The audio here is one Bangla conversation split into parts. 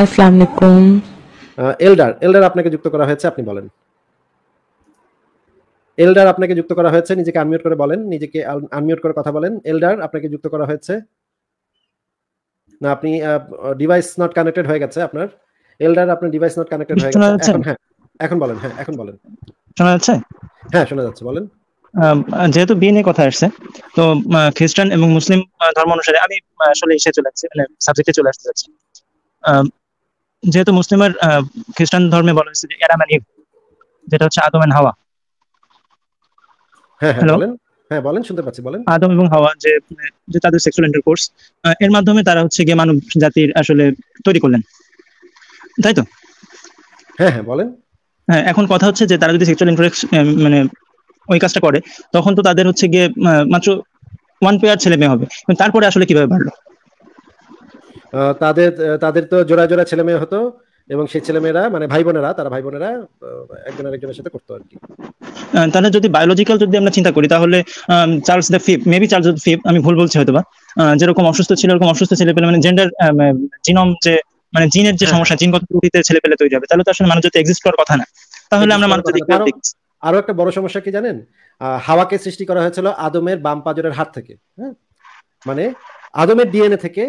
আসসালামু আলাইকুম। এলডার এলডার আপনাকে যুক্ত করা হয়েছে আপনি বলেন। এলডার আপনাকে যুক্ত করা হয়েছে নিজেকে আনমিউট করে বলেন নিজেকে আনমিউট করে কথা বলেন। এলডার আপনাকে যুক্ত করা হয়েছে। না আপনি ডিভাইস নট কানেক্টেড হয়ে গেছে আপনার। এলডার আপনার ডিভাইস নট কানেক্টেড হয়ে গেছে। এখন হ্যাঁ এখন বলেন হ্যাঁ এখন বলেন। শোনা যাচ্ছে? হ্যাঁ শোনা যাচ্ছে বলেন। যেহেতু বিয়ে নিয়ে কথা আসছে তো খ্রিস্টান এবং মুসলিম ধর্ম অনুসারে আমি আসলে এসে চলে আসছি মানে সাবজেক্টে চলে আসতে যাচ্ছি যেহেতু মুসলিমের খ্রিস্টান ধর্মে বলা হয়েছে যে and ইভ, যেটা হচ্ছে আদম এন্ড হাওয়া। হ্যাঁ হ্যাঁ বলেন। হ্যাঁ বলেন শুনতে পাচ্ছি বলেন। আদম এবং হাওয়া যে যে তাদের সেক্সুয়াল ইন্টারকোর্স এর মাধ্যমে তারা হচ্ছে গিয়ে মানব জাতির আসলে তৈরি করলেন। তাই তো? হ্যাঁ হ্যাঁ বলেন। হ্যাঁ এখন কথা হচ্ছে যে তারা যদি সেক্সুয়াল ইন্টারেকশন মানে ওই কাজটা করে তখন তো তাদের হচ্ছে গিয়ে মাত্র ওয়ান পেয়ার ছেলে মেয়ে হবে তারপরে আসলে কীভাবে বাড়লো? তাদের তাদের তো জোড়া জোড়া ছেলে মেয়ে হতো এবং সেই ছেলেমেয়েরা মানে ভাই বোনেরা তারা ভাই বোনেরা একজন আরেকজনের সাথে করতো আর কি। তাহলে যদি বায়োলজিক্যাল যদি আমরা চিন্তা করি তাহলে Charles the fifth maybe Charles the fifth আমি ভুল বলছি হয়তো বা যেরকম অসুস্থ ছিল এরকম অসুস্থ ছেলে পেলে মানে জেন্ডার জিনম যে মানে জিনের যে হ্যাঁ। সমস্যা জিনগত ত্রুটিতে ছেলে পেলে তৈরি হবে তাহলে তো আসলে মানুষ যদি এক্সিস্ট করার কথা না তাহলে আমরা মানুষ যদি আরও একটা বড় সমস্যা কি জানেন? আহ, হাওয়াকে সৃষ্টি করা হয়েছিল আদমের বাম পাজরের হাত থেকে হ্যাঁ? মানে আদমের ডিএনএ থেকে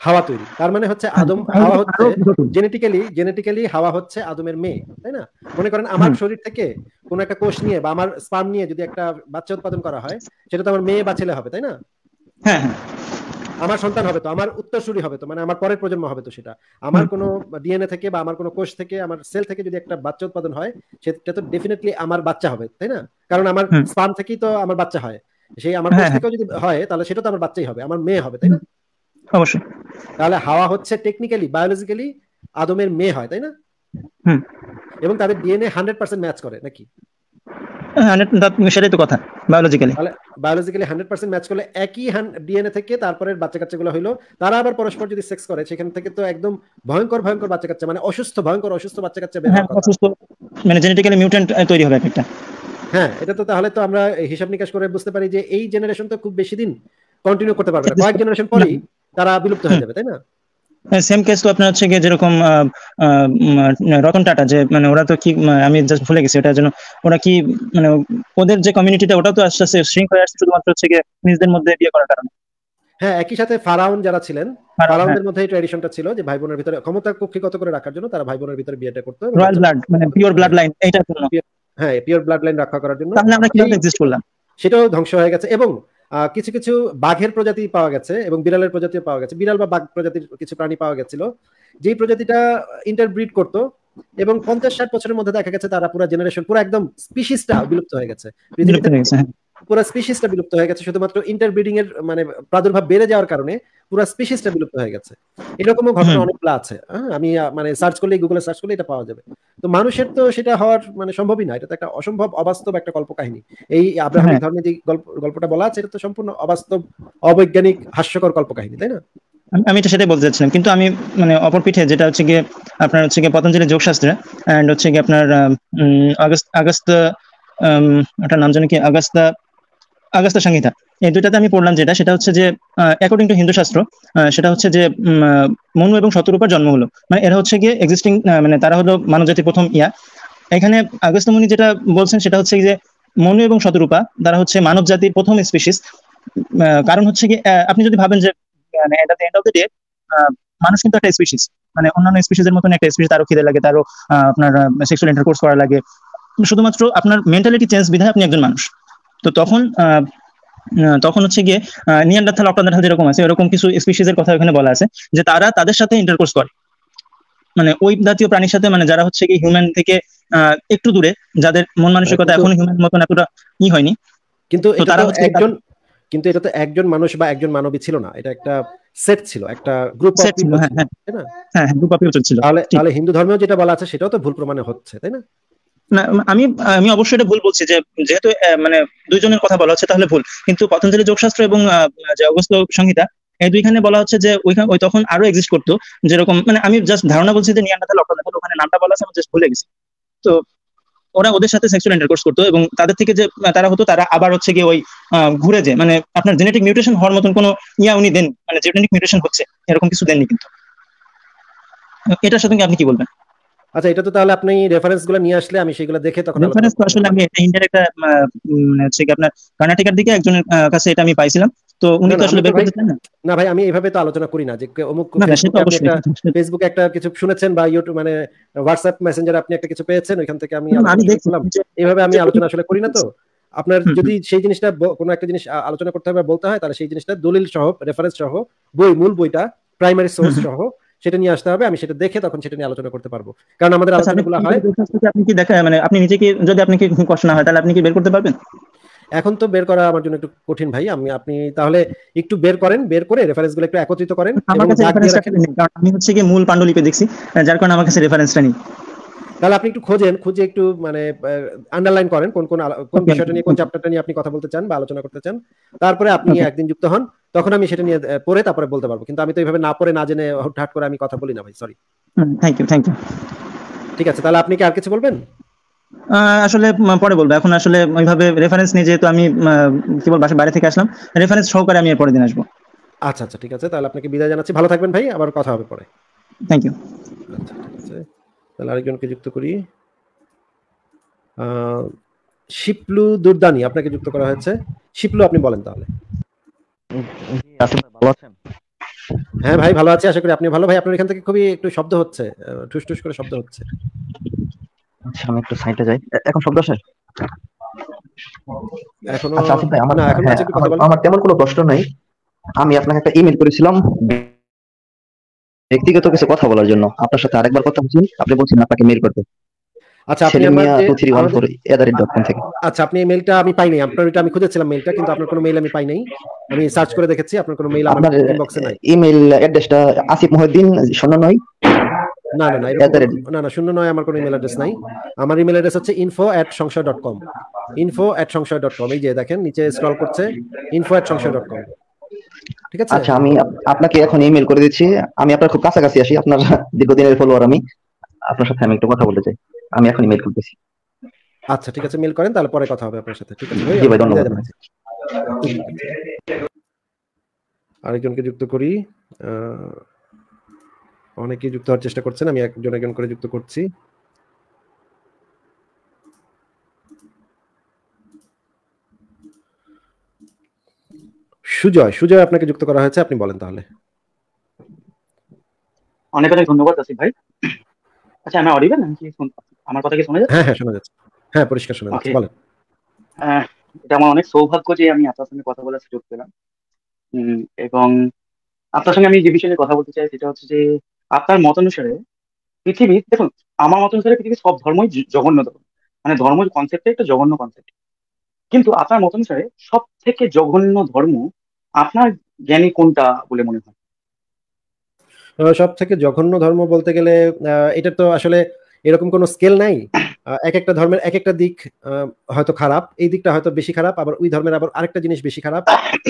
হাওয়া তৈরি। তার মানে হচ্ছে আদম হাওয়া হচ্ছে জেনেটিক্যালি জেনেটিক্যালি হাওয়া হচ্ছে আদমের মেয়ে তাই না? মনে করেন আমার শরীর থেকে কোন একটা কোষ নিয়ে বা আমার স্পার্ম নিয়ে যদি একটা বাচ্চা উৎপাদন করা হয় সেটা তো আমার মেয়ে বা ছেলে হবে তাই না? হ্যাঁ হ্যাঁ। আমার সন্তান হবে তো আমার উত্তরসূরি হবে তো মানে আমার পরের প্রজন্ম হবে তো সেটা। আমার কোনো ডিএনএ থেকে বা আমার কোনো কোষ থেকে আমার সেল থেকে যদি একটা বাচ্চা উৎপাদন হয় সেটা তো ডেফিনেটলি আমার বাচ্চা হবে তাই না? কারণ আমার। স্পার্ম থেকেই তো আমার বাচ্চা হয়। সেই আমার হ্যাঁ, কোষ হ্যাঁ। থেকেও যদি হয় তাহলে সেটা তো আমার বাচ্চাই হবে আমার মেয়ে হবে তাই না? অবশ্যই। তাহলে হাওয়া হচ্ছে টেকনিক্যালি বায়োলজিক্যালি আদমের মেয়ে হয় তাই না? এবং তাদের ডিএনএ হান্ড্রেড পার্সেন্ট ম্যাচ করে নাকি? হ্যাঁ, সেটাই তো কথা biologically biologically hundred percent match করলে একই ডিএনএ থেকে তারপরে বাচ্চা কাচ্চাগুলো তারা আবার পরস্পর যদি সেক্স করে সেখান থেকে তো একদম ভয়ঙ্কর ভয়ঙ্কর বাচ্চা কাচ্চা মানে অসুস্থ ভয়ঙ্কর অসুস্থ বাচ্চা কাচ্চা বের হ্যাঁ। অসুস্থ মানে জেনেটিক্যালি মিউটেন্ট তৈরি হবে একটা। হ্যাঁ এটা তো তাহলে তো আমরা হিসাব নিকাশ করে বুঝতে পারি যে এই জেনারেশন তো খুব বেশি দিন কন্টিনিউ করতে পারবে না। কয়েক জেনারেশন পরেই তারা বিলুপ্ত হয়ে যাবে তাই না? সেম কেস তো আপনার হচ্ছে গিয়ে যেরকম রতন টাটা যে মানে ওরা তো কি আমি জাস্ট ভুলে গেছি ওটা যেন ওরা কি মানে ওদের যে কমিউনিটিটা ওটা তো আস্তে আস্তে শ্রিঙ্ক হয়ে আসছে শুধুমাত্র হচ্ছে গিয়ে নিজেদের মধ্যে বিয়ে করার কারণে। হ্যাঁ একই সাথে ফারাউন যারা ছিলেন হ্যাঁ। ফারাউনদের মধ্যে এই ট্র্যাডিশনটা ছিল যে ভাই বোনের ভিতরে ক্ষমতা কক্ষিগত করে রাখার জন্য তারা ভাই বোনের ভিতরে বিয়েটা করতো রয়্যাল ব্লাড মানে পিওর ব্লাড লাইন এইটার জন্য। হ্যাঁ পিওর ব্লাড লাইন রক্ষা করার জন্য। তাহলে আমরা কীভাবে এক্সিস্ট করলাম? সেটাও ধ্বংস হয়ে গেছে এবং কিছু কিছু বাঘের প্রজাতি পাওয়া গেছে এবং বিড়ালের প্রজাতিও পাওয়া গেছে। বিড়াল বা বাঘ প্রজাতির কিছু প্রাণী পাওয়া গেছিল। যেই প্রজাতিটা ইন্টারব্রিড করতো এবং পঞ্চাশ ষাট বছরের মধ্যে দেখা গেছে তারা পুরো জেনারেশন পুরো একদম স্পিসিসটা বিলুপ্ত হয়ে গেছে। হ্যাঁ। পুরো স্পিসিসটা বিলুপ্ত হয়ে গেছে শুধুমাত্র ইন্টারব্রিডিং এর মানে প্রাদুর্ভাব বেড়ে যাওয়ার কারণে। পুরো স্পিসিসটা বিলুপ্ত হয়ে গেছে। এরকমও ঘটনা। অনেকগুলো আছে। হ্যাঁ, আমি মানে সার্চ করলে গুগলে সার্চ করলে এটা পাওয়া যাবে। তো মানুষের তো সেটা হওয়ার মানে সম্ভবই না। এটা তো একটা অসম্ভব অবাস্তব একটা কল্পকাহিনী। এই আব্রাহামিক হ্যাঁ। ধর্মে যে গল্প গল্পটা বলা আছে এটা তো সম্পূর্ণ অবাস্তব অবৈজ্ঞানিক হাস্যকর গল্প কাহিনী তাই না? আমি- এটা সেটাই বলতে চাচ্ছিলাম। কিন্তু আমি মানে অপর পিঠে যেটা হচ্ছে গিয়ে আপনার হচ্ছে গিয়ে পতঞ্জলি যোগশাস্ত্রে অ্যান্ড হচ্ছে গিয়ে আপনার আগস্ট আগস্ত ওটার নাম জানি কি? আগস্তা আগস্তা সংহিতা। এই দুইটাতে আমি পড়লাম যেটা, সেটা হচ্ছে যে অ্যাকর্ডিং টু হিন্দু শাস্ত্র সেটা হচ্ছে যে মনু এবং শতরূপার জন্ম হলো। মানে এরা হচ্ছে গিয়ে এক্সিস্টিং মানে তারা হলো মানবজাতির প্রথম ইয়া। এখানে আগস্ত মুনি যেটা বলছেন, সেটা হচ্ছে যে মনু এবং শতরূপা, তারা হচ্ছে মানব জাতির প্রথম স্পিসিস কারণ হচ্ছে কি আপনি যদি ভাবেন যে এটা এন্ড অফ দ্য ডে মানুষ কিন্তু একটা স্পিসিস মানে অন্যান্য স্পিসিসের মতন একটা স্পিসিস তারও খিদে লাগে, তারও আপনার সেক্সুয়াল ইন্টারকোর্স করা লাগে। শুধুমাত্র আপনার মেন্টালিটি চেঞ্জ বিধায় আপনি একজন মানুষ। তো তখন তখন হচ্ছে গিয়ে নিয়ান্ডারথাল অক্টান্ডারথাল যেরকম আছে এরকম কিছু স্পিসিসের কথা এখানে বলা আছে যে তারা তাদের সাথে ইন্টারকোর্স করে। মানে ওই জাতীয় প্রাণীর সাথে মানে যারা হচ্ছে কি হিউম্যান থেকে একটু দূরে যাদের মন মানসিকতা কিন্তু- এখন হিউম্যান মতন এতটা ই হয়নি। কিন্তু এটা তারা তো হচ্ছে একজন কিন্তু এটা তো একজন মানুষ বা একজন মানবী ছিল না এটা একটা সেট ছিল একটা গ্রুপ অফ হ্যাঁ, হ্যাঁ। তাই না? হ্যাঁ হ্যাঁ গ্রুপ অফ পিপল ছিল তাহলে তাহলে হিন্দু ধর্মেও যেটা বলা আছে সেটাও তো ভুল প্রমাণে হচ্ছে তাই না? না, আমি আমি অবশ্যই এটা ভুল বলছি যে, যেহেতু মানে দুইজনের কথা বলা হচ্ছে তাহলে ভুল। কিন্তু পতঞ্জলি যোগশাস্ত্র এবং যে অগস্ত সংহিতা, এই দুইখানে বলা হচ্ছে যে ওইখানে, ওই তখন আরও এক্সিস্ট করতো, যেরকম মানে আমি জাস্ট ধারণা বলছি যে নিয়ান্ডারথাল অক্টান্ডারথাল ওখানে নামটা বলা আছে আমি জাস্ট ভুলে গেছি তো ওরা ওদের সাথে সেক্সুয়াল ইন্টারকোর্স করতো এবং তাদের থেকে যে তারা হতো, তারা আবার হচ্ছে গিয়ে ওই ঘুরে যে মানে আপনার জেনেটিক মিউটেশন হওয়ার মতন কোনো ইয়া উনি দেন মানে জেনেটিক মিউটেশন হচ্ছে, এরকম কিছু দেননি কিন্তু। এটার সাথে আপনি কি বলবেন? আচ্ছা এটা তো তাহলে আপনি রেফারেন্সগুলো নিয়ে আসলে আমি সেগুলো দেখে তখন রেফারেন্স তো আসলে আমি এটা ইনডাইরেক্ট হচ্ছে কি আপনার কর্ণাটকের দিকে একজনের কাছে এটা আমি পাইছিলাম। তো উনি তো আসলে বের করতে চান না? ভাই আমি এইভাবে তো আলোচনা করি না। যে অমুক ফেসবুকে একটা কিছু শুনেছেন বা ইউটিউব মানে হোয়াটসঅ্যাপ মেসেঞ্জারে আপনি একটা কিছু পেয়েছেন ওইখান থেকে আমি আমি দেখলাম এইভাবে আমি আলোচনা আসলে করি না তো। আপনার যদি সেই জিনিসটা কোনো একটা জিনিস আলোচনা করতে হবে বলতে হয় তাহলে সেই জিনিসটা দলিল সহ রেফারেন্স সহ বই মূল বইটা প্রাইমারি সোর্স সহ সেটা নিয়ে আসতে হবে আমি সেটা দেখে তখন সেটা নিয়ে আলোচনা করতে পারব। কারণ আমাদের আচ্ছা, আলোচনাগুলো হয় আপনি কি দেখা মানে আপনি নিজে কি যদি আপনি কি কষ্ট না হয় তাহলে আপনি কি বের করতে পারবেন? এখন তো বের করা আমার জন্য একটু কঠিন ভাই আমি আপনি তাহলে একটু বের করেন বের করে রেফারেন্সগুলো একটু একত্রিত করেন আমার কাছে আমি হচ্ছে কি মূল পাণ্ডুলিপি দেখছি যার কারণে আমার কাছে রেফারেন্সটা নেই। তাহলে আপনি একটু খোঁজেন খুঁজে একটু মানে আন্ডারলাইন করেন কোন কোন কোন বিষয়টা নিয়ে কোন চ্যাপ্টারটা নিয়ে আপনি কথা বলতে চান বা আলোচনা করতে চান। তারপরে আপনি একদিন যুক্ত হন তখন আমি সেটা নিয়ে পড়ে তারপরে বলতে পারব। কিন্তু আমি তো এইভাবে না পড়ে না জেনে হুটহাট করে আমি কথা বলি না ভাই sorry thank you thank you ঠিক আছে তাহলে আপনি কি আর কিছু বলবেন? আসলে পরে বলব। এখন আসলে ওইভাবে রেফারেন্স নিয়ে যেহেতু আমি কি বল বাসা বাইরে থেকে আসলাম রেফারেন্স সহকারে আমি পরের দিন আসব। আচ্ছা আচ্ছা ঠিক আছে তাহলে আপনাকে বিদায় জানাচ্ছি। ভালো থাকবেন ভাই আবার কথা হবে পরে। থ্যাংক ইউ আচ্ছা ঠিক আছে। তাহলে আরেকজনকে যুক্ত করি। শিপলু দুর্দানি আপনাকে যুক্ত করা হয়েছে। শিপলু আপনি বলেন তাহলে। ভালো আছেন? হ্যাঁ ভাই ভালো আছি আশা করি আপনি ভালো। ভাই আপনার এখান থেকে খুবই একটু শব্দ হচ্ছে ঠুস ঠুস করে শব্দ হচ্ছে। আচ্ছা আমি একটু সাইডে যাই। এখন শব্দ আসে? এখনও আচ্ছা হ্যাঁ, আমার তেমন কোনো প্রশ্ন নাই। আমি আপনাকে একটা ইমেল করেছিলাম ব্যক্তিগত কিছু কথা বলার জন্য। আপনার সাথে আরেকবার কথা বলছি আপনি বলছেন আপনাকে মেল করতে। আচ্ছা আপনি আমার মিয়া যে- টু থ্রি ওয়ান আমাদের- ফোর এদারিট ডট কম থেকে। আচ্ছা আপনি মেইলটা আমি আপনার ওইটা আমি খুঁজেছিলাম মেইলটা কিন্তু আপনার কোনো মেইল আমি পাই নাই আমি সার্চ করে দেখেছি আপনার কোনো মেইল আমার ইনবক্সে নাই। ইমেল অ্যাড্রেসটা আসিফ মহিউদ্দিন শূন্য নয়? না না না না না শূন্য নয় আমার কোনো ইমেল অ্যাড্রেস নাই। আমার ইমেল অ্যাড্রেস হচ্ছে info at Songshoy dot com info at Songshoy dot com এই যে দেখেন নিচে স্ক্রল করছে info at Songshoy dot com ঠিক আছে? আচ্ছা আমি আপনাকে এখন ইমেল করে দিচ্ছি। আমি আপনার খুব কাছাকাছি আসি আপনার দীর্ঘদিনের ফলোয়ার আমি। আপনার সাথে আমি একটু কথা বলতে চাই। আমি এখন ইমেল করতেছি। আচ্ছা ঠিক আছে মেল করেন তাহলে পরে কথা হবে আপনার সাথে ঠিক আছে? জি ভাই, ধন্যবাদ। আরেকজনকে যুক্ত করি। আহ, অনেকেই যুক্ত হওয়ার চেষ্টা করছেন আমি একজন একজন করে যুক্ত করছি। সুজয় সুজয় আপনাকে যুক্ত করা হয়েছে আপনি বলেন তাহলে। অনেক অনেক ধন্যবাদ আসিফ ভাই। আচ্ছা আমি অডিবেল আমি কি আমার কথা কি শোনা যাচ্ছে? হ্যাঁ হ্যাঁ শোনা যাচ্ছে। হ্যাঁ পরিষ্কার শোনা যাচ্ছে বলেন। এটা আমার অনেক সৌভাগ্য যে আমি আপনার সঙ্গে কথা বলার সুযোগ পেলাম। এবং আপনার সঙ্গে আমি যে বিষয়ে নিয়ে কথা বলতে চাই সেটা হচ্ছে যে আপনার মত অনুসারে পৃথিবী দেখুন আমার মত অনুসারে পৃথিবীর সব ধর্মই জঘন্য ধর্ম। মানে ধর্ম কনসেপ্টটা একটা জঘন্য কনসেপ্ট কিন্তু আপনার মত অনুসারে সব থেকে জঘন্য ধর্ম আপনার জ্ঞানী কোনটা বলে মনে হয়? সব থেকে জঘন্য ধর্ম বলতে গেলে এটা তো আসলে এরকম কোনো স্কেল নাই। এক একটা ধর্মের এক একটা দিক হয়তো খারাপ, এই দিকটা হয়তো বেশি খারাপ, আবার ওই ধর্মের আবার আরেকটা জিনিস বেশি খারাপ,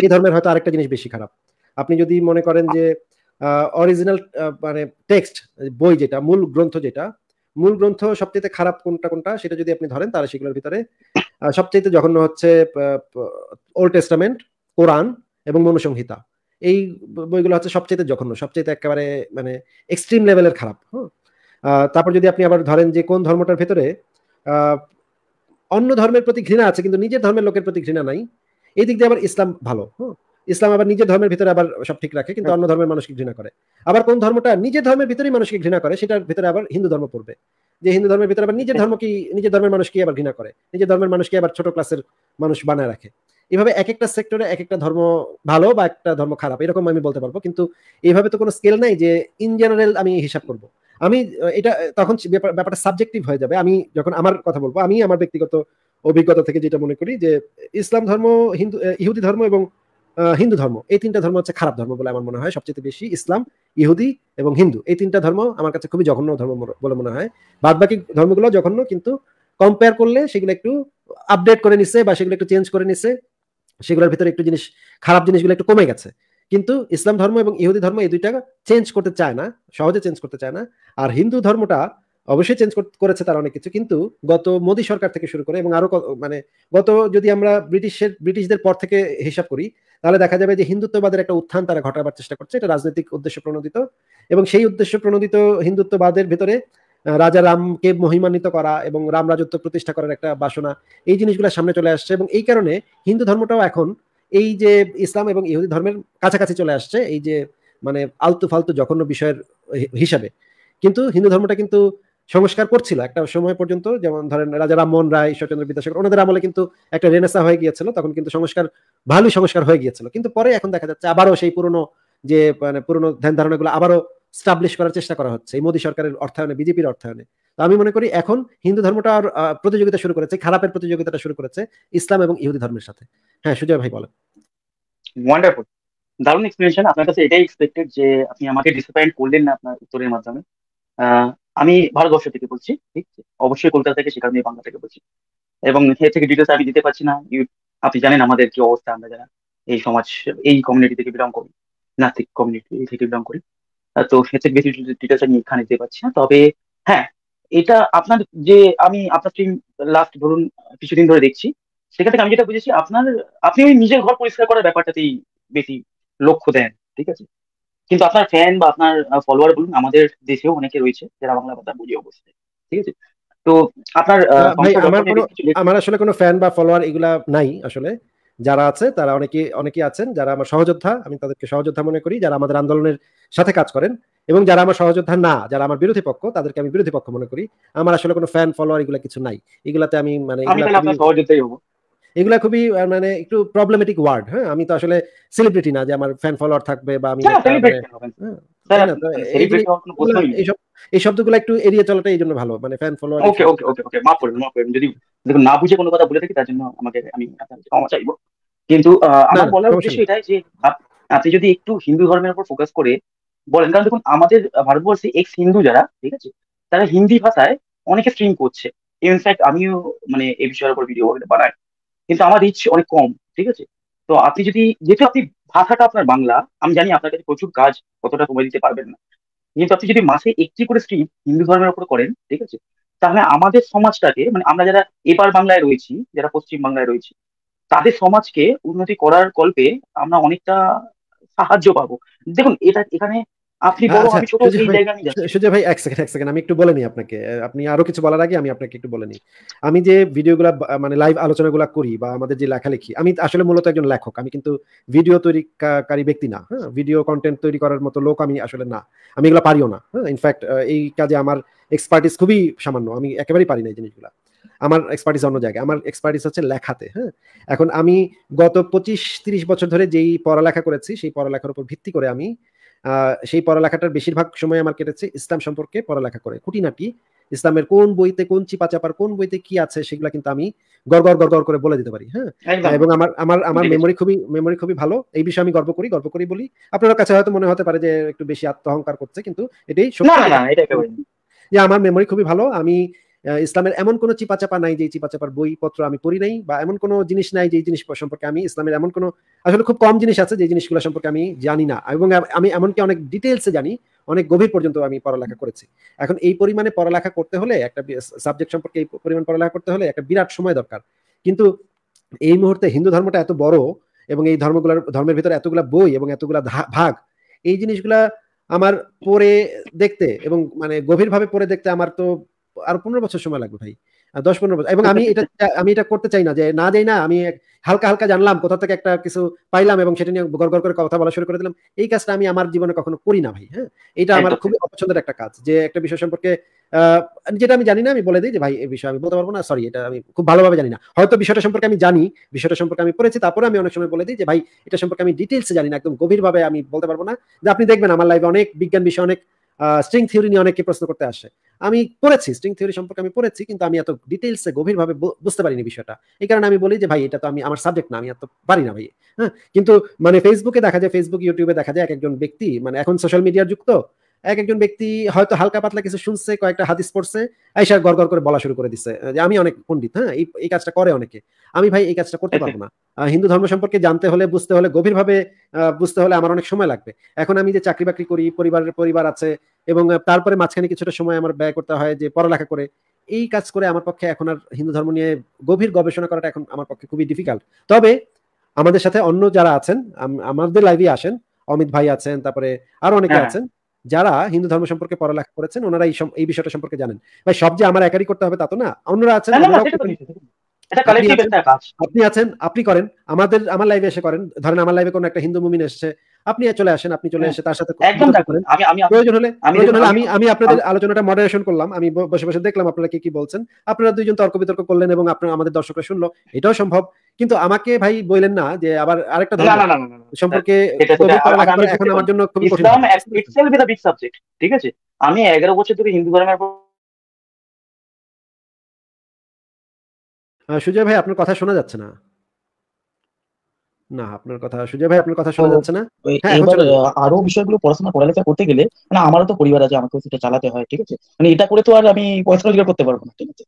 এই ধর্মের হয়তো আরেকটা জিনিস বেশি খারাপ। আপনি যদি মনে করেন যে অরিজিনাল মানে টেক্সট বই যেটা, মূল গ্রন্থ যেটা মূল গ্রন্থ সবচেয়ে খারাপ কোনটা কোনটা সেটা যদি আপনি ধরেন, তাহলে সেগুলোর ভিতরে সবচেয়ে জঘন্য হচ্ছে ওল্ড টেস্টামেন্ট কোরআন এবং মনুসংহিতা। এই বইগুলো হচ্ছে সবচেয়ে জঘন্য সবচেয়ে একেবারে মানে এক্সট্রিম লেভেলের খারাপ হ্যাঁ তারপর যদি আপনি আবার ধরেন যে কোন ধর্মটার ভেতরে অন্য ধর্মের প্রতি ঘৃণা আছে, কিন্তু নিজের ধর্মের লোকের প্রতি ঘৃণা নাই, এই দিক দিয়ে আবার ইসলাম ভালো হ্যাঁ ইসলাম আবার নিজের ধর্মের ভিতরে আবার সব ঠিক রাখে কিন্তু অন্য ধর্মের মানুষকে ঘৃণা করে। আবার কোন ধর্মটা নিজের ধর্মের ভিতরেই মানুষকে ঘৃণা করে সেটার ভিতরে আবার হিন্দু ধর্ম পড়বে। যে হিন্দু ধর্মের ভিতরে আবার নিজের ধর্ম কি নিজের ধর্মের মানুষকে আবার ঘৃণা করে। নিজের ধর্মের মানুষকে আবার ছোট ক্লাসের মানুষ বানায় রাখে। এভাবে এক একটা সেক্টরে এক একটা ধর্ম ভালো বা একটা ধর্ম খারাপ এরকম আমি বলতে পারব। কিন্তু এইভাবে তো কোনো স্কেল নাই যে ইন জেনারেল আমি হিসাব করব। আমি এটা তখন ব্যাপার- ব্যাপারটা সাবজেক্টিভ হয়ে যাবে। আমি যখন আমার কথা বলব আমি আমার ব্যক্তিগত অভিজ্ঞতা থেকে যেটা মনে করি যে ইসলাম ধর্ম হিন্দু ইহুদি ধর্ম এবং হিন্দু ধর্ম। এই তিনটা ধর্ম হচ্ছে খারাপ ধর্ম বলে আমার মনে হয়, সবচেয়ে বেশি ইসলাম, ইহুদি এবং হিন্দু। এই তিনটা ধর্ম আমার কাছে খুবই জঘন্য ধর্ম বলে মনে হয়। বাদ বাকি ধর্মগুলো জঘন্য, কিন্তু কম্পেয়ার করলে সেগুলো একটু আপডেট করে নিছে বা সেগুলো একটু চেঞ্জ করে নিছে, সেগুলোর ভিতরে একটু জিনিস খারাপ জিনিসগুলো একটু কমে গেছে। কিন্তু ইসলাম ধর্ম এবং ইহুদি ধর্ম এই দুইটা চেঞ্জ করতে চায় না, সহজে চেঞ্জ করতে চায় না। আর হিন্দু ধর্মটা অবশ্যই চেঞ্জ করেছে তার অনেক কিছু। কিন্তু গত মোদী সরকার থেকে শুরু করে এবং আরও মানে গত যদি আমরা ব্রিটিশের, ব্রিটিশদের পর থেকে হিসাব করি, তাহলে দেখা যাবে যে হিন্দুত্ববাদের একটা উত্থান তারা ঘটাবার চেষ্টা করছে। এটা রাজনৈতিক উদ্দেশ্য প্রণোদিত এবং সেই উদ্দেশ্য প্রণোদিত হিন্দুত্ববাদের ভেতরে রাজা রামকে মহিমান্বিত করা এবং রাম রাজত্ব প্রতিষ্ঠা করার একটা বাসনা, এই জিনিসগুলো সামনে চলে আসছে এবং এই কারণে হিন্দু ধর্মটাও এখন এই যে ইসলাম এবং ইহুদি ধর্মের কাছাকাছি চলে আসছে, এই যে মানে আলতু ফালতু জঘন্য বিষয়ের হিসাবে। কিন্তু হিন্দু ধর্মটা কিন্তু সংস্কার করছিল। একটা সময় পর্যন্ত, যেমন ধরেন রাজা রামমোহন রায় ঈশ্বরচন্দ্র বিদ্যাসাগর, ওনাদের আমলে কিন্তু একটা রেনেসা হয়ে গিয়েছিল, তখন কিন্তু সংস্কার, ভালোই সংস্কার হয়ে গিয়েছিল। কিন্তু পরে এখন দেখা যাচ্ছে আবারও সেই পুরনো যে মানে পুরনো ধ্যান ধারণাগুলো আবারও স্টাবলিশ করার চেষ্টা করা হচ্ছে এই মোদী সরকারের অর্থায়নে, বিজেপির অর্থায়নে। তো আমি মনে করি এখন হিন্দু ধর্মটা আর প্রতিযোগিতা শুরু করেছে, খারাপের প্রতিযোগিতাটা শুরু করেছে ইসলাম এবং ইহুদি ধর্মের সাথে। হ্যাঁ সুজয় ভাই বলেন। ওয়ান্ডারফুল দারুণ এক্সপ্লেনেশন আপনার কাছে এটাই এক্সপেক্টেড যে, আপনি আমাকে ডিসঅ্যাপয়েন্ট করলেন না আপনার উত্তরের মাধ্যমে। আমি ভারতবর্ষ থেকে বলছি, ঠিক? অবশ্যই কলকাতা থেকে, সে কারণে বাংলা থেকে বলছি। এবং এর থেকে ডিটেলস আমি দিতে পারছি না। আপনি জানেন আমাদের কি অবস্থা, আমরা যারা এই সমাজ, এই কমিউনিটি থেকে বিলং করি নাস্তিক কমিউনিটি থেকে বিলং করি। তো থেকে বেশি ডিটেলস আমি এখানে দিতে পারছি না। তবে হ্যাঁ এটা আপনার যে, আমি আপনার স্ট্রিম লাস্ট ধরুন কিছুদিন ধরে দেখছি, সেখান থেকে আমি যেটা বুঝেছি, আপনার, আপনি ওই নিজের ঘর পরিষ্কার করার ব্যাপারটাতেই বেশি লক্ষ্য দেন, ঠিক আছে? কিন্তু আপনার ফ্যান বা আপনার ফলোয়ার বলুন আমাদের দেশেও অনেকে রয়েছে যারা বাংলা কথা বুঝে অবস্থায় ঠিক আছে? তো আপনার আমার আমার আসলে কোনো ফ্যান বা ফলোয়ার এগুলা নাই আসলে। যারা আছে তারা অনেকে অনেকে আছেন যারা আমার সহযোদ্ধা আমি তাদেরকে সহযোদ্ধা মনে করি যারা আমাদের আন্দোলনের সাথে কাজ করেন এবং যারা আমার সহযোদ্ধা না যারা আমার বিরোধী পক্ষ তাদেরকে আমি বিরোধী পক্ষ মনে করি। আমার আসলে কোনো ফ্যান ফলোয়ার এগুলা কিছু নাই। এগুলাতে আমি মানে এগুলা খুবই মানে একটু প্রবলেমেটিক ওয়ার্ড হ্যাঁ? আমি তো আসলে সেলিব্রিটি না যে আমার ফ্যান ফলোয়ার থাকবে বা আমি এই শব্দগুলো একটু এড়িয়ে চলাটা এই জন্য ভালো মানে ফ্যান ফলোয়ার ওকে ওকে ওকে ওকে মাফ করবেন মাফ করবেন। যদি দেখুন না বুঝে কোনো কথা বলে থাকি তার জন্য আমাকে আমি আপনার ক্ষমা চাইব। কিন্তু আমার বলার উদ্দেশ্য এটাই যে আপনি যদি একটু হিন্দু ধর্মের উপর ফোকাস করে বলেন কারণ দেখুন আমাদের ভারতবর্ষে এক্স হিন্দু যারা ঠিক আছে তারা হিন্দি ভাষায় অনেকে স্ট্রিম করছে। ইনফ্যাক্ট আমিও মানে এই বিষয়ের উপর ভিডিও বানাই। কিন্তু আমার রিচ অনেক কম, ঠিক আছে? তো আপনি যদি, যেহেতু আপনি ভাষাটা আপনার বাংলা, আমি জানি আপনার কাছে প্রচুর কাজ, কতটা সময় দিতে পারবেন না। কিন্তু আপনি যদি মাসে একটি করে স্ট্রিম হিন্দু ধর্মের উপর করেন, ঠিক আছে? তাহলে আমাদের সমাজটাকে মানে আমরা যারা এপার বাংলায় রয়েছি, যারা পশ্চিম বাংলায় রয়েছি, তাদের সমাজকে উন্নতি করার কল্পে আমরা অনেকটা সাহায্য পাবো। দেখুন, এটা, এখানে আপনি বড় আমি ছোট এই যাচ্ছি। সুজয় ভাই এক সেকেন্ড এক সেকেন্ড আমি একটু বলে নিই আপনাকে। আপনি আরও কিছু বলার আগে আমি আপনাকে একটু বলে নিই। আমি যে ভিডিওগুলো মানে লাইভ আলোচনাগুলো করি বা আমাদের যে লেখালেখি আমি আসলে মূলত একজন লেখক আমি কিন্তু ভিডিও তৈরিকারী ব্যক্তি না হ্যাঁ? ভিডিও কন্টেন্ট তৈরি করার মতো লোক আমি আসলে না। আমি এগুলো পারিও না হ্যাঁ? ইনফ্যাক্ট এই কাজে আমার এক্সপার্টিস খুবই সামান্য আমি একেবারেই পারি না এই জিনিসগুলো। আমার এক্সপার্টিস অন্য জায়গায় আমার এক্সপার্টিস হচ্ছে লেখাতে হ্যাঁ? এখন আমি গত পঁচিশ তিরিশ বছর ধরে যেই পড়ালেখা করেছি সেই পড়ালেখার উপর ভিত্তি করে আমি সেই পড়ালেখাটার বেশিরভাগ সময় আমার কেটেছে ইসলাম সম্পর্কে পড়ালেখা করে। খুঁটিনাটি ইসলামের কোন বইতে কোন চিপা চাপার কোন বইতে কি আছে সেগুলো কিন্তু আমি গড়গড় গড়গড় করে বলে দিতে পারি হ্যাঁ? এবং আমার আমার আমার মেমোরি খুবই মেমোরি খুবই ভালো। এই বিষয়ে আমি গর্ব করি গর্ব করি বলি। আপনার কাছে হয়তো মনে হতে পারে যে একটু বেশি আত্মহংকার করছে কিন্তু এটাই যে আমার মেমোরি খুবই ভালো। আমি ইসলামের এমন কোনো চিপাচাপা নাই যে চিপাচাপার বইপত্র আমি পড়ি নাই বা এমন কোনো জিনিস নাই যে জিনিস সম্পর্কে আমি ইসলামের এমন কোনো, আসলে খুব কম জিনিস আছে যে জিনিসগুলো সম্পর্কে আমি জানি না। এবং আমি এমনকি অনেক ডিটেলসে জানি, অনেক গভীর পর্যন্ত আমি পড়ালেখা করেছি। এখন এই পরিমাণে পড়ালেখা করতে হলে একটা সাবজেক্ট সম্পর্কে এই পরিমাণ পড়ালেখা করতে হলে একটা বিরাট সময় দরকার। কিন্তু এই মুহূর্তে হিন্দু ধর্মটা এত বড় এবং এই ধর্মগুলোর, ধর্মের ভিতরে এতগুলা বই এবং এতগুলা ভাগ, এই জিনিসগুলা আমার পড়ে দেখতে এবং মানে গভীরভাবে পড়ে দেখতে আমার তো আরও পনেরো বছর সময় লাগবে ভাই। দশ পনেরো বছর এবং আমি এটা আমি এটা করতে চাই না যে না যাই না আমি হালকা হালকা জানলাম কোথা থেকে একটা কিছু পাইলাম এবং সেটা নিয়ে গড় গড় করে কথা বলা শুরু করে দিলাম। এই কাজটা আমি আমার জীবনে কখনো করি না ভাই হ্যাঁ। এটা আমার খুবই অপছন্দের একটা কাজ যে একটা বিষয় সম্পর্কে যেটা আমি জানি না আমি বলে দিই যে ভাই এই বিষয়ে আমি বলতে পারব না সরি এটা আমি খুব ভালোভাবে জানি না। হয়তো বিষয়টা সম্পর্কে আমি জানি বিষয়টা সম্পর্কে আমি পড়েছি তারপরে আমি অনেক সময় বলে দিই যে ভাই এটা সম্পর্কে আমি ডিটেলসে জানি না একদম গভীরভাবে আমি বলতে পারব না। যে আপনি দেখবেন আমার লাইফে অনেক বিজ্ঞান বিষয় অনেক স্ট্রিং থিওরি নিয়ে অনেকে প্রশ্ন করতে আসে। আমি পড়েছি স্ট্রিং থিওরি সম্পর্কে আমি পড়েছি, কিন্তু আমি এত ডিটেলসে গভীরভাবে বুঝতে পারিনি বিষয়টা। এই কারণে আমি বলি যে, ভাই, এটা তো আমি, আমার সাবজেক্ট না, আমি এত পারি না, ভাই। হ্যাঁ কিন্তু মানে ফেসবুকে দেখা যায় ফেসবুক ইউটিউবে দেখা যায়, এক একজন ব্যক্তি মানে এখন সোশ্যাল মিডিয়ার যুক্ত এক একজন ব্যক্তি হয়তো হালকা পাতলা কিছু শুনছে কয়েকটা হাদিস পড়ছে আইসা গড় গড় করে বলা শুরু করে দিচ্ছে। যে আমি অনেক পণ্ডিত হ্যাঁ এই এই কাজটা করে অনেকে। আমি ভাই এই কাজটা করতে পারব না। হিন্দু ধর্ম সম্পর্কে জানতে হলে বুঝতে হলে গভীরভাবে বুঝতে হলে আমার অনেক সময় লাগবে। এখন আমি যে চাকরি বাকরি করি পরিবারের পরিবার আছে এবং তারপরে মাঝখানে কিছুটা সময় আমার ব্যয় করতে হয় যে পড়ালেখা করে এই কাজ করে আমার পক্ষে এখন আর হিন্দু ধর্ম নিয়ে গভীর গবেষণা করাটা এখন আমার পক্ষে খুবই ডিফিকাল্ট তবে আমাদের সাথে অন্য যারা আছেন আমাদের লাইভে আসেন অমিত ভাই আছেন তারপরে আরও অনেকে হ্যাঁ। আছেন যারা হিন্দু ধর্ম সম্পর্কে পড়ালেখা করেছেন ওনারা এই বিষয়টা সম্পর্কে জানেন। ভাই সব যে আমার একারই করতে হবে তা তো না। অন্যরা আছেন আপনি আছেন আপনি করেন। আমাদের আমার লাইভে এসে করেন। ধরেন আমার লাইভে কোনো একটা হিন্দু মুমিন এসেছে আপনি চলে আসেন আপনি চলে হ্যাঁ, এসে তার সাথে প্রয়োজন হলে প্রয়োজন হলে আমি- আমি আমি আপনাদের আলোচনাটা মডারেশন করলাম। আমি বসে বসে দেখলাম আপনারা কি কি বলছেন। আপনারা দুইজন তর্ক বিতর্ক করলেন এবং আপনারা আমাদের দর্শকরা শুনলো। এটাও সম্ভব। কিন্তু আমাকে ভাই বললেন না যে আবার আরেকটা না ধর্ম না না না না, না। সম্পর্কে এখন আমার জন্য খুবই কঠিন। Islam itself is a big subject ঠিক আছে? আমি এগারো বছর ধরে হিন্দু ধর্মের সুজয় ভাই আপনার কথা শোনা যাচ্ছে না। না আপনার কথা সুজয় ভাই আপনার কথা শোনা যাচ্ছে না। হ্যাঁ, এবার আরও বিষয়গুলো পড়াশোনা পড়ালেখা করতে গেলে মানে আমারও তো পরিবার আছে আমাকে সেটা চালাতে হয় ঠিক আছে? মানে এটা করে তো আর আমি পয়সা রোজগার করতে পারব না ঠিক আছে?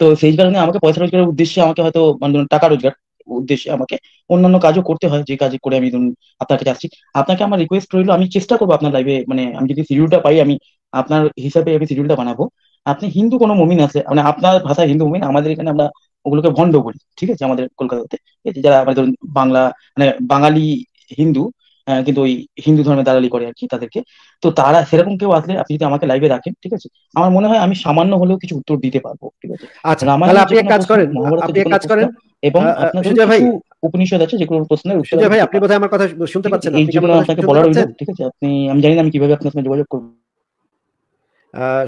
তো সেই কারণে আমাকে পয়সা রোজগারের উদ্দেশ্যে আমাকে হয়তো মানে টাকা রোজগার উদ্দেশ্যে আমাকে অন্যান্য কাজও করতে হয় যে কাজ করে আমি ধরুন আপনার কাছে আসছি। আপনাকে আমার রিকোয়েস্ট রইল আমি চেষ্টা করব আপনার লাইভে মানে আমি যদি শিডিউলটা পাই আমি আপনার হিসাবে আমি শিডিউলটা বানাবো। আপনি হিন্দু কোনো মমিন আছে মানে আপনার ভাষায় হিন্দু মমিন আমাদের এখানে আমরা ওগুলোকে ভণ্ড বলি ঠিক আছে আমাদের কলকাতাতে। যারা আমাদের ধরুন বাংলা মানে বাঙালি হিন্দু কিন্তু ওই হিন্দু ধর্মে দালালি করে আর কি তাদেরকে তো তারা সেরকম কেউ আসলে আপনি যদি আমাকে লাইভে রাখেন ঠিক আছে আমার মনে হয় আমি সামান্য হলেও কিছু উত্তর দিতে পারব ঠিক আছে। আচ্ছা আপনি এক কাজ করেন আপনি এক কাজ করেন এবং আপনার সুজয় ভাই, উপনিষদ আছে যেগুলো প্রশ্নের উত্তর ভাই আপনি বোধহয় আমার কথা শুনতে পাচ্ছেন এই আপনি জন্য আপনাকে বলা রইল ঠিক আছে? আপনি আমি জানি না আমি কীভাবে আপনার সঙ্গে যোগাযোগ করব।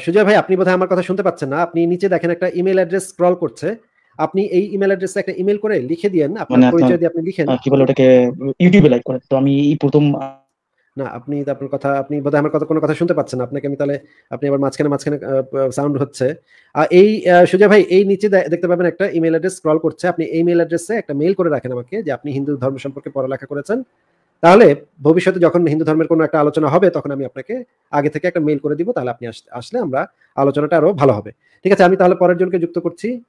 সুজয় ভাই আপনি বোধহয় আমার কথা শুনতে পাচ্ছেন না। আপনি নিচে দেখেন একটা ইমেল অ্যাড্রেস স্ক্রল করছে। আপনি এই ইমেল অ্যাড্রেসে একটা ইমেল করে লিখে দিয়েন। আপনার মানে পরিচয় দিয়ে আপনি লিখেন। কি বলে ওটাকে ইউটিউবে লাইক করেন। তো আমি এই প্রথম না, আপনি আপনার কথা, আপনি বোধহয় আমার কথা কোনো কথা শুনতে পাচ্ছেন আপনাকে আমি তাহলে, আপনি আবার মাঝখানে মাঝখানে সাউন্ড হচ্ছে। আর এই সুজয় ভাই, এই নিচে দেখতে পাবেন একটা ইমেল অ্যাড্রেস স্ক্রল করছে। আপনি এই মেল অ্যাড্রেসে একটা মেল করে রাখেন আমাকে যে আপনি হিন্দু ধর্ম সম্পর্কে পড়ালেখা করেছেন। তাহলে ভবিষ্যতে যখন হিন্দু ধর্মের কোনো একটা আলোচনা হবে, তখন আমি আপনাকে আগে থেকে একটা মেল করে দিব। তাহলে আপনি আস- আসলে আমরা আলোচনাটা আরও ভালো হবে। ঠিক আছে, আমি তাহলে পরের জনকে যুক্ত করছি।